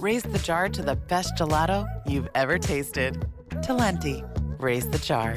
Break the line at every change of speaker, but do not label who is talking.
raise the jar to the best gelato you've ever tasted. Talenti, raise the jar.